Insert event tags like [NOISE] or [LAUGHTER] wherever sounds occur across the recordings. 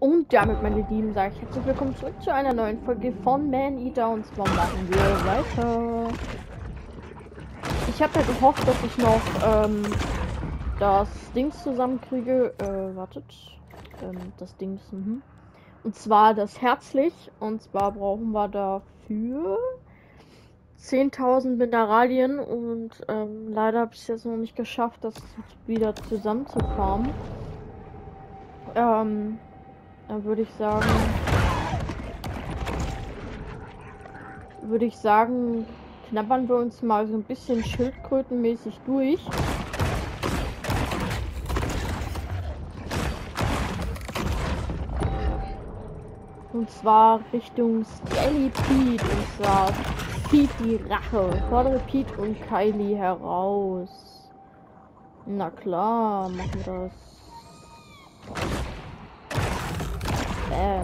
Und damit, meine Lieben, sage ich herzlich willkommen zurück zu einer neuen Folge von Man Eater. Und zwar machen wir weiter. Ich habe ja gehofft, dass ich noch ähm, das Dings zusammenkriege. Äh, wartet. Ähm, das Dings. Mhm. Und zwar das Herzlich. Und zwar brauchen wir dafür 10.000 Mineralien. Und ähm, leider habe ich es jetzt noch nicht geschafft, das wieder zusammenzufarmen. Ähm, dann würde ich sagen, würde ich sagen, knabbern wir uns mal so ein bisschen schildkrötenmäßig durch. Und zwar Richtung Skelly Pete. Und zwar Pete die Rache. Fordere Pete und Kylie heraus. Na klar, machen wir das. Ähm.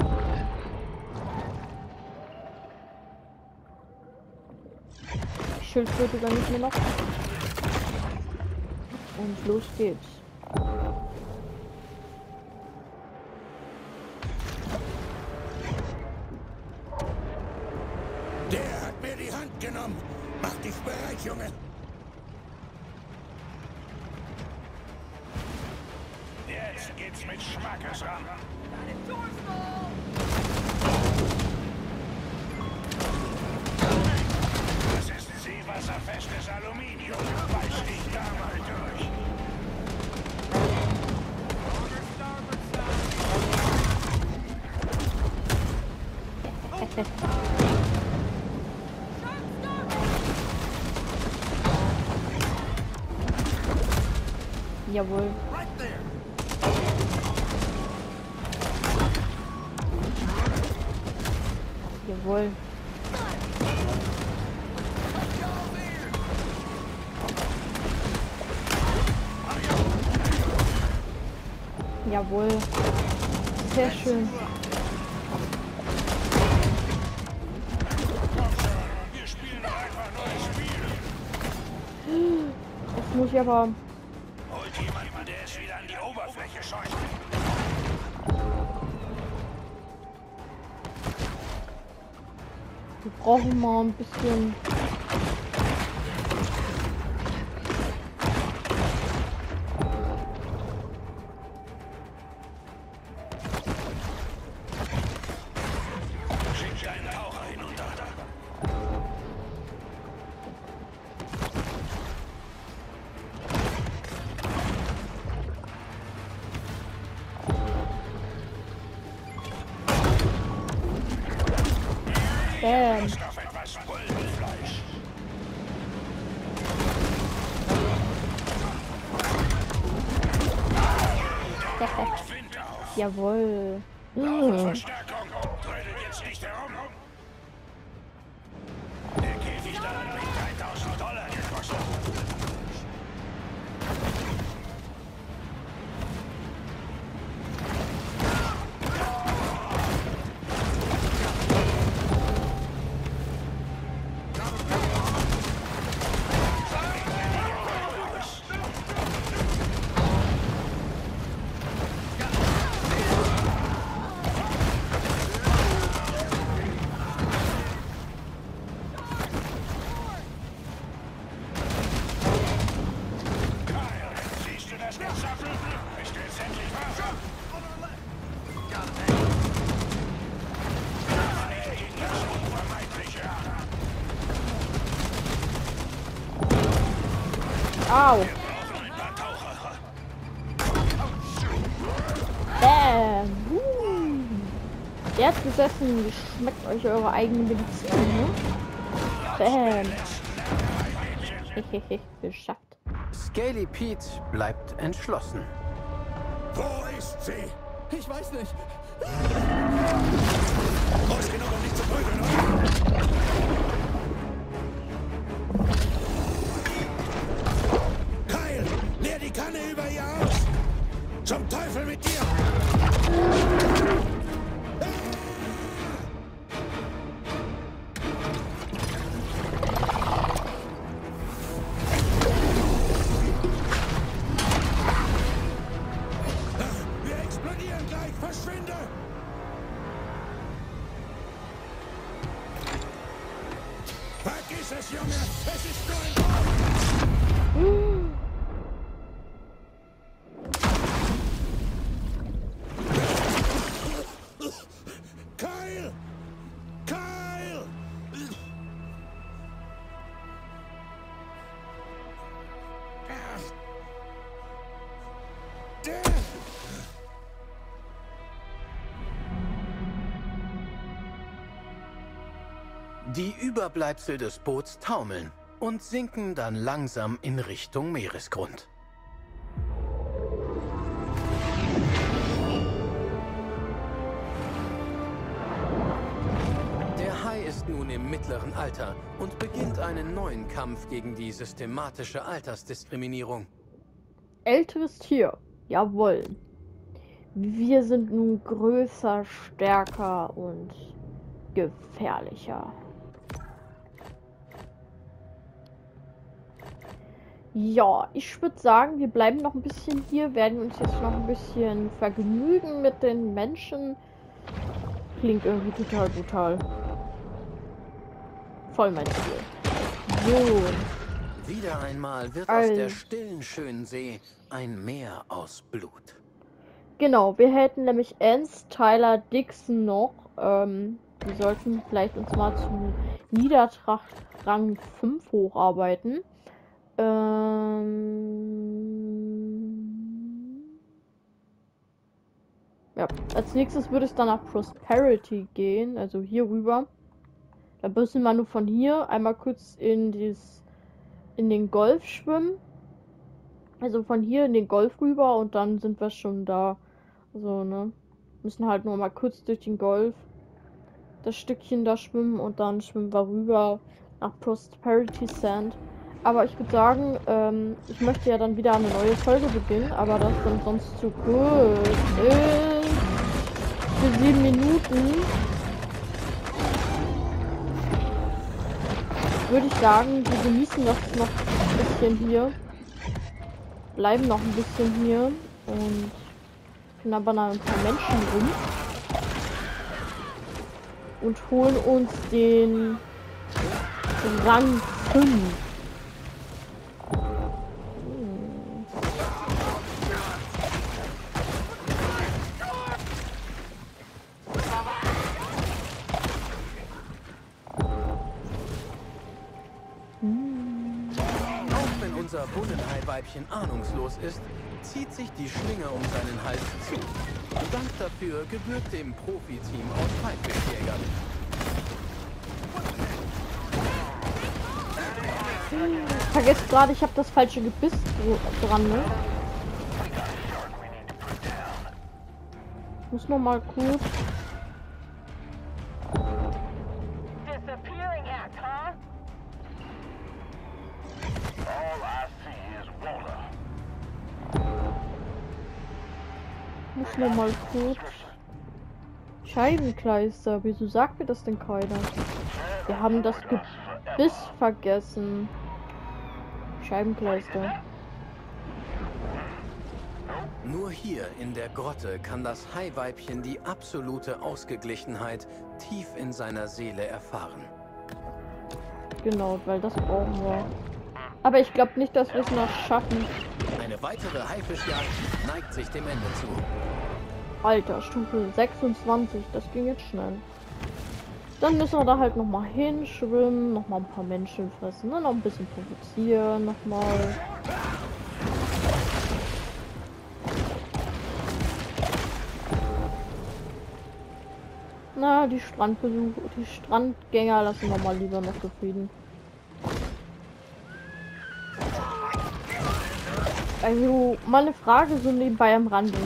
Schildkröte dann nicht mehr noch. Und los geht's. Jetzt geht's mit Schmackes ran. Das ist seewasserfestes Aluminium. Beiß dich da mal durch. Jawohl. Jawohl. Jawohl. Sehr schön. Wir spielen einfach ein Spiel. Jetzt muss ich aber. Wir brauchen mal ein bisschen. Schick deinen Taucher Jawohl. Brauchen Ihr habt gesessen. Schmeckt euch eure eigene Medizin, ne? Bam. [LAUGHS] Geschafft. Scaly Pete bleibt entschlossen. Wo ist sie? Ich weiß nicht. Groß genug, um dich zu prügeln, oder? Kyle, leer die Kanne über ihr aus! Zum Teufel mit dir! Überbleibsel des Boots taumeln und sinken dann langsam in Richtung Meeresgrund. Der Hai ist nun im mittleren Alter und beginnt einen neuen Kampf gegen die systematische Altersdiskriminierung. Älteres Tier. Jawohl. Wir sind nun größer, stärker und gefährlicher. Ja, ich würde sagen, wir bleiben noch ein bisschen hier, werden uns jetzt noch ein bisschen vergnügen mit den Menschen. Klingt irgendwie total brutal. Voll mein Ziel. So. Wieder einmal wird Ei. aus der stillen schönen See ein Meer aus Blut. Genau, wir hätten nämlich Ernst, Tyler, Dixon noch. Ähm, wir sollten vielleicht uns mal zu Niedertracht Rang 5 hocharbeiten. Ähm, ja, als nächstes würde es dann nach Prosperity gehen, also hier rüber. Da müssen wir nur von hier einmal kurz in dieses, in den Golf schwimmen. Also von hier in den Golf rüber und dann sind wir schon da. So, ne? Müssen halt nur mal kurz durch den Golf das Stückchen da schwimmen und dann schwimmen wir rüber nach Prosperity Sand. Aber ich würde sagen, ähm, ich möchte ja dann wieder eine neue Folge beginnen, aber das dann sonst zu kurz ist. Für sieben Minuten. Würde ich sagen, wir genießen das noch ein bisschen hier. Bleiben noch ein bisschen hier und knabbern ein paar Menschen rum. Und holen uns den Rang 5. unser Bullenhai-Weibchen ahnungslos ist, zieht sich die Schlinge um seinen Hals zu. Dank dafür gebührt dem Profiteam aus Haifischjägern. Vergesst gerade, ich habe das falsche Gebiss dran, ne? Muss noch mal kurz. Mal kurz. Scheibenkleister. Wieso sagt mir das denn keiner? Wir haben das Gebiss vergessen. Scheibenkleister. Nur hier in der Grotte kann das Haiweibchen die absolute Ausgeglichenheit tief in seiner Seele erfahren. Genau, weil das brauchen wir. Aber ich glaube nicht, dass wir es noch schaffen. Eine weitere Haifischjagd neigt sich dem Ende zu. Alter, Stufe 26, das ging jetzt schnell. Dann müssen wir da halt noch mal hinschwimmen, noch mal ein paar Menschen fressen, ne? noch ein bisschen provozieren, noch mal. Na, die Strandbesuche, die Strandgänger lassen wir mal lieber noch zufrieden. Also, mal eine Frage so nebenbei am Rande.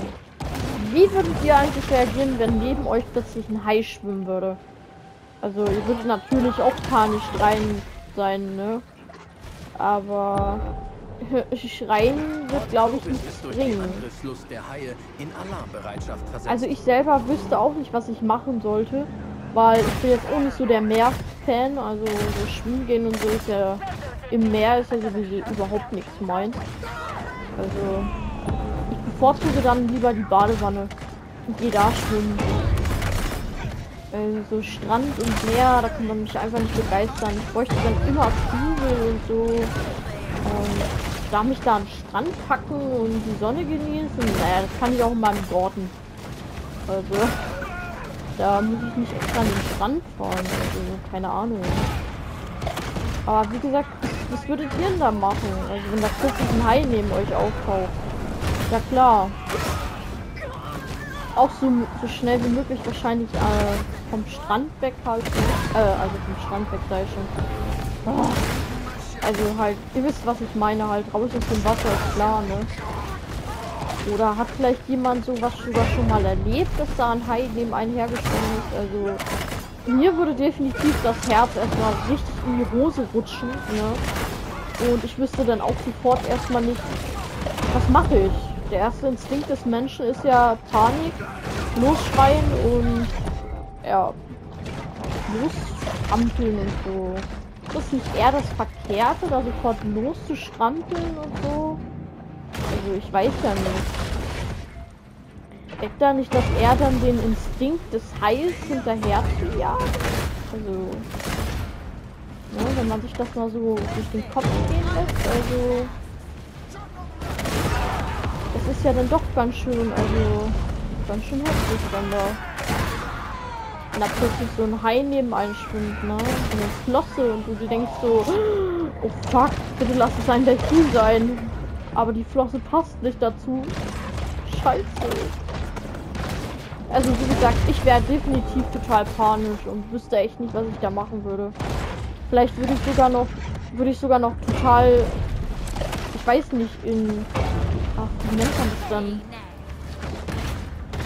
Wie würdet ihr eigentlich reagieren, wenn neben euch plötzlich ein Hai schwimmen würde? Also, ihr würdet natürlich auch panisch rein sein, ne? Aber [LAUGHS] schreien wird, glaube ich, nicht ist durch die bringen. Also ich selber wüsste auch nicht, was ich machen sollte, weil ich bin jetzt auch nicht so der Meer-Fan, also so schwimmen gehen und so ist ja im Meer ist ja sowieso überhaupt nichts meins. Also bevorzuge dann lieber die Badewanne. geh da schwimmen. Also so Strand und Meer, da kann man mich einfach nicht begeistern. Ich bräuchte dann immer Flügel und so. Und da mich da den Strand packen und die Sonne genießen. Naja, das kann ich auch in meinem Garten. Also, [LAUGHS] da muss ich nicht extra an den Strand fahren. Also, keine Ahnung. Aber wie gesagt, was würdet ihr denn da machen? Also, wenn da plötzlich ein Hai neben euch auftaucht. Ja klar. Auch so, so schnell wie möglich wahrscheinlich äh, vom Strand weg halt. Äh, also vom Strand weg sei schon. Oh. Also halt, ihr wisst, was ich meine, halt raus aus dem Wasser, ist klar, ne? Oder hat vielleicht jemand sowas sogar schon mal erlebt, dass da ein Hai neben einen hergeschwommen ist? Also mir würde definitiv das Herz erstmal richtig in die Hose rutschen, ne? Und ich wüsste dann auch sofort erstmal nicht, was mache ich? Der erste Instinkt des Menschen ist ja Panik, losschreien und ja, losstrampeln und so. Ist das nicht eher das Verkehrte, da sofort loszustrampeln und so? Also ich weiß ja nicht. Deckt da nicht, dass er dann den Instinkt des Heils hinterher zu? Also, ne, wenn man sich das mal so durch den Kopf gehen lässt, also das ist ja dann doch ganz schön, also ganz schön heftig dann da. Und da plötzlich so ein Hai neben einen schwimmt, ne? So eine Flosse und du denkst so, oh fuck, bitte lass es ein Delfin sein. Aber die Flosse passt nicht dazu. Scheiße. Also wie gesagt, ich wäre definitiv total panisch und wüsste echt nicht, was ich da machen würde. Vielleicht würde ich sogar noch, würde ich sogar noch total, ich weiß nicht, in, wie nennt man das dann?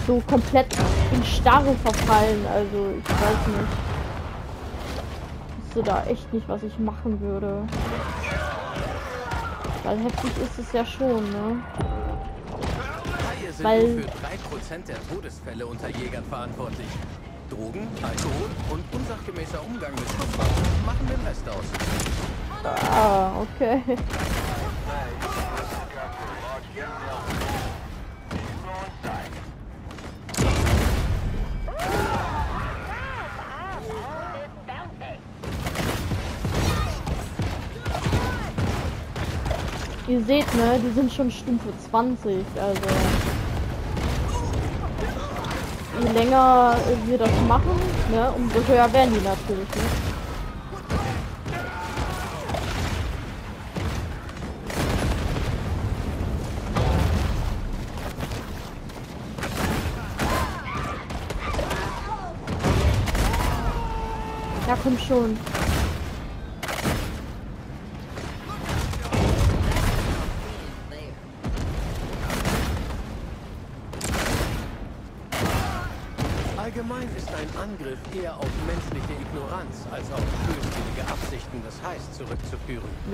So komplett in Starre verfallen, also ich weiß nicht. Ich wüsste da echt nicht, was ich machen würde. Weil heftig ist es ja schon, ne? Weil für 3% der Todesfälle unter Jägern verantwortlich. Drogen, Alkohol und unsachgemäßer Umgang mit Schusswaffen machen den Rest aus. Ah, okay. Ihr seht, ne, die sind schon Stufe 20, also je länger wir das machen, ne, umso höher werden die natürlich. Ne? Ja, komm schon.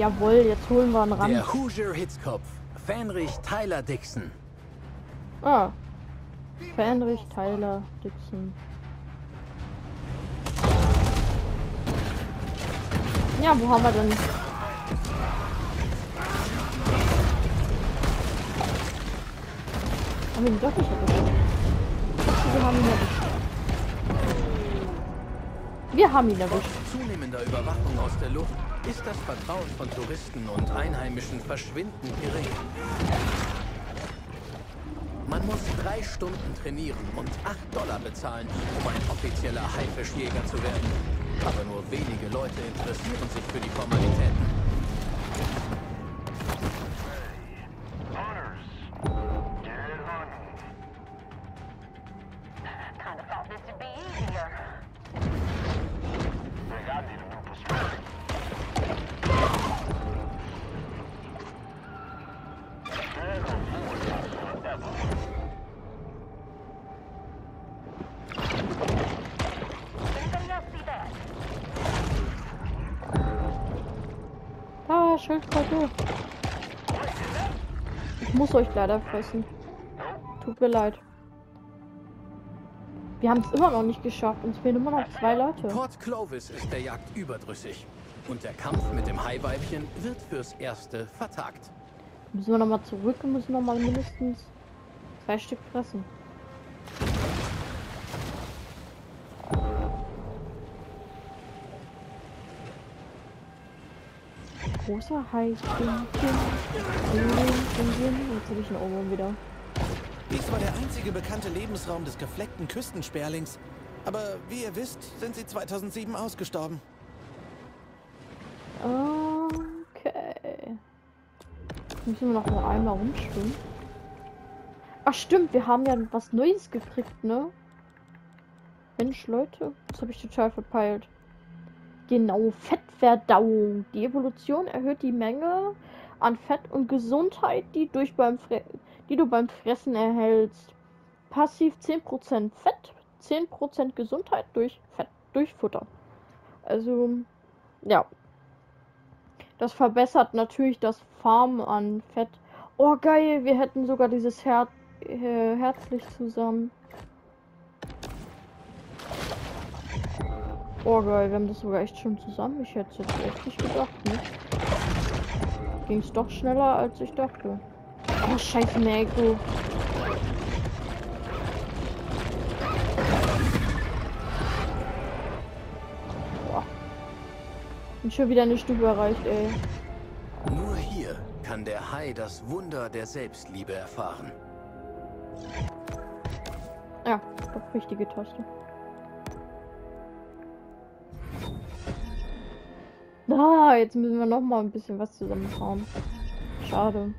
Jawohl, jetzt holen wir einen ran. Der Hoosier Hitzkopf, Fenrich Tyler Dixon. Ah. Fenrich Tyler Dixon. Ja, wo haben wir denn? Haben wir ihn doch nicht erwischt? Wir haben ihn erwischt. Wir haben ihn erwischt. Trotz zunehmender Überwachung aus der Luft ist das Vertrauen von Touristen und Einheimischen verschwindend gering. Man muss drei Stunden trainieren und 8 Dollar bezahlen, um ein offizieller Haifischjäger zu werden. Aber nur wenige Leute interessieren sich für die Formalitäten. Schildkröte. Ich muss euch leider fressen. Tut mir leid. Wir haben es immer noch nicht geschafft. Uns fehlen immer noch zwei Leute. Port Clovis ist der Jagd überdrüssig. Und der Kampf mit dem Haiweibchen wird fürs Erste vertagt. Müssen wir nochmal zurück und müssen nochmal mindestens zwei Stück fressen. Großer Hai. Jetzt habe ich einen Ohrwurm wieder. Dies war der einzige bekannte Lebensraum des gefleckten Küstensperlings. Aber wie ihr wisst, sind sie 2007 ausgestorben. Okay. Müssen wir noch mal einmal rumschwimmen. Ach stimmt, wir haben ja was Neues gekriegt, ne? Mensch, Leute, das habe ich total verpeilt. Genau, Fettverdauung. Die Evolution erhöht die Menge an Fett und Gesundheit, die, durch beim die du beim Fressen erhältst. Passiv 10% Fett, 10% Gesundheit durch Fett, durch Futter. Also, ja. Das verbessert natürlich das Farmen an Fett. Oh, geil, wir hätten sogar dieses Her äh, herzlich zusammen. Oh geil, wir haben das sogar echt schon zusammen. Ich hätte es jetzt echt nicht gedacht, ne? Ging es doch schneller als ich dachte. Oh scheiße. Boah. Bin schon wieder eine Stufe erreicht, ey. Nur hier kann der Hai das Wunder der Selbstliebe erfahren. Ja, doch richtige Taste. Jetzt müssen wir noch mal ein bisschen was zusammenbauen. Schade.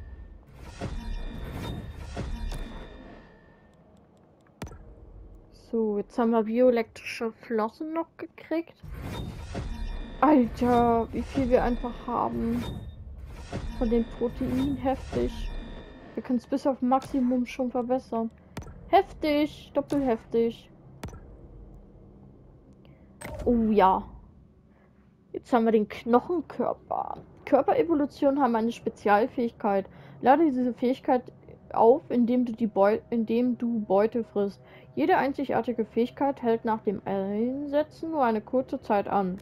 So, jetzt haben wir bioelektrische Flossen noch gekriegt. Alter, wie viel wir einfach haben. Von den Proteinen heftig. Wir können es bis auf Maximum schon verbessern. Heftig, doppelheftig. Oh ja. Jetzt haben wir den Knochenkörper. Körperevolution haben eine Spezialfähigkeit. Lade diese Fähigkeit auf, indem du, die Beu indem du Beute frisst. Jede einzigartige Fähigkeit hält nach dem Einsetzen nur eine kurze Zeit an.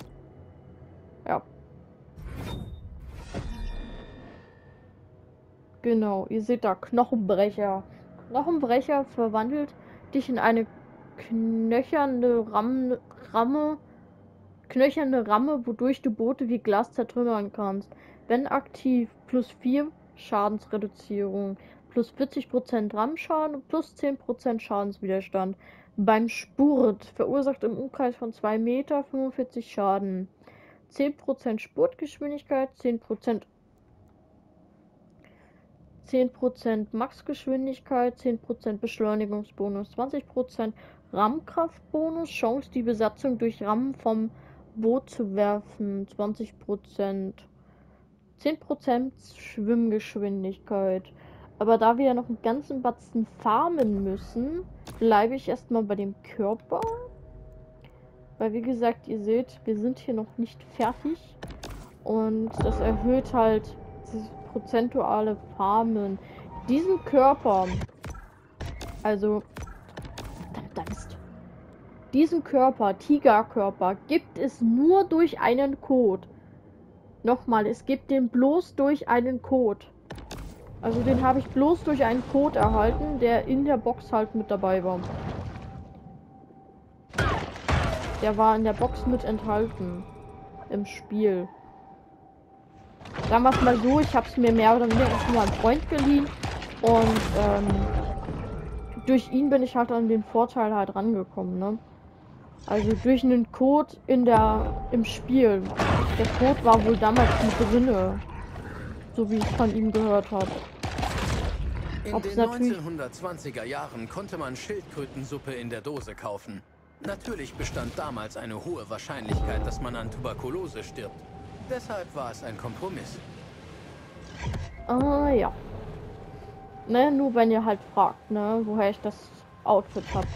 Ja. Genau, ihr seht da Knochenbrecher. Knochenbrecher verwandelt dich in eine knöcherne Ram Ramme knöcherne Ramme, wodurch du Boote wie Glas zertrümmern kannst. Wenn aktiv, plus 4 Schadensreduzierung, plus 40% Rammschaden plus 10% Schadenswiderstand. Beim Spurt verursacht im Umkreis von 2 Meter 45 Schaden. 10% Spurtgeschwindigkeit, 10% 10% Maxgeschwindigkeit, 10% Beschleunigungsbonus, 20% Rammkraftbonus, Chance die Besatzung durch Rammen vom Boot zu werfen, 20 Prozent. 10 Prozent Schwimmgeschwindigkeit. Aber da wir ja noch einen ganzen Batzen farmen müssen, bleibe ich erstmal bei dem Körper. Weil wie gesagt, ihr seht, wir sind hier noch nicht fertig. Und das erhöht halt das prozentuale Farmen. Diesen Körper, also diesen Körper, Tigerkörper, gibt es nur durch einen Code. Nochmal, es gibt den bloß durch einen Code. Also den habe ich bloß durch einen Code erhalten, der in der Box halt mit dabei war. Der war in der Box mit enthalten. Im Spiel. Sagen wir mal so, ich habe es mir mehr oder weniger von meinem Freund geliehen. Und ähm, durch ihn bin ich halt an den Vorteil halt rangekommen, ne? Also durch einen Code in der im Spiel. Der Code war wohl damals mit drinne. So wie ich von ihm gehört habe. In Ob's den 1920er Jahren konnte man Schildkrötensuppe in der Dose kaufen. Natürlich bestand damals eine hohe Wahrscheinlichkeit, dass man an Tuberkulose stirbt. Deshalb war es ein Kompromiss. Ah ja. Ne, nur wenn ihr halt fragt, ne, woher ich das Outfit habe.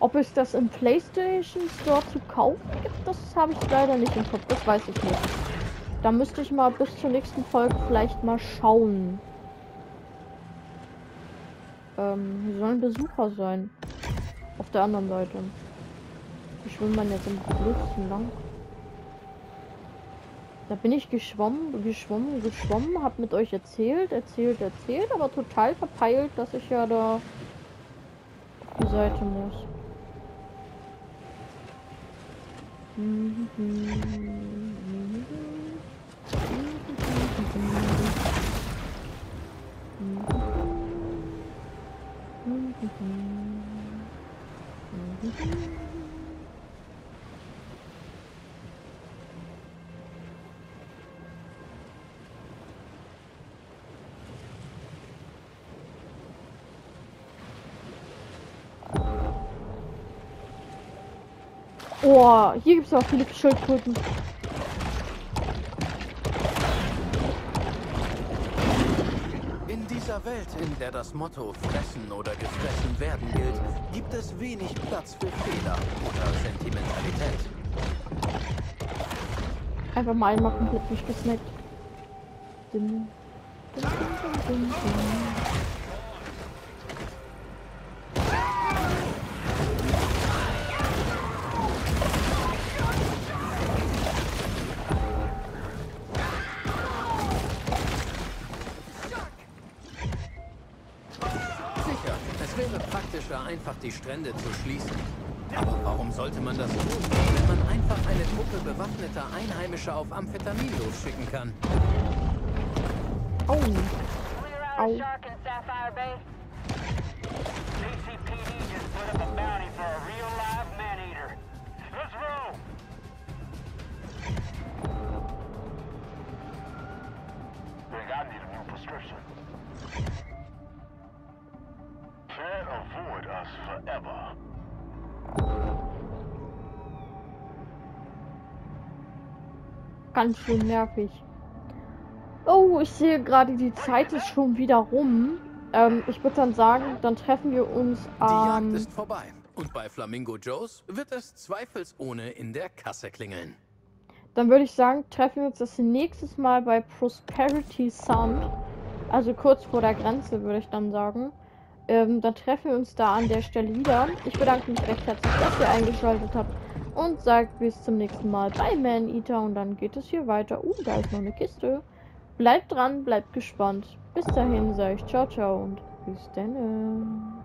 Ob es das im PlayStation Store zu kaufen gibt, das habe ich leider nicht im Kopf. Das weiß ich nicht. Da müsste ich mal bis zur nächsten Folge vielleicht mal schauen. Ähm, hier sollen Besucher sein. Auf der anderen Seite. Wie schwimmt man jetzt im Blödsinn lang? Da bin ich geschwommen, geschwommen, geschwommen, hab mit euch erzählt, erzählt, erzählt, aber total verpeilt, dass ich ja da auf die Seite muss. Mm-hmm. Oh, hier gibt es auch viele Schildkröten. In dieser Welt, in der das Motto fressen oder gefressen werden gilt, gibt es wenig Platz für Fehler oder Sentimentalität. Einfach mal einmal komplett durchgesnackt. Dim, dim, dim, Strände zu schließen. Aber warum sollte man das tun, wenn man einfach eine Truppe bewaffneter Einheimischer auf Amphetamin losschicken kann? Au. Clear forever. Ganz schön nervig. Oh, ich sehe gerade, die Zeit ist schon wieder rum. Ähm, ich würde dann sagen, dann treffen wir uns Die Jagd am... ist vorbei. Und bei Flamingo Joes wird es zweifelsohne in der Kasse klingeln. Dann würde ich sagen, treffen wir uns das nächstes Mal bei Prosperity Sound. Also kurz vor der Grenze, würde ich dann sagen. Ähm, dann treffen wir uns da an der Stelle wieder. Ich bedanke mich recht herzlich, dass ihr eingeschaltet habt. Und sagt bis zum nächsten Mal bei Man Eater. Und dann geht es hier weiter. Uh, da ist noch eine Kiste. Bleibt dran, bleibt gespannt. Bis dahin sage ich ciao, ciao und bis dann.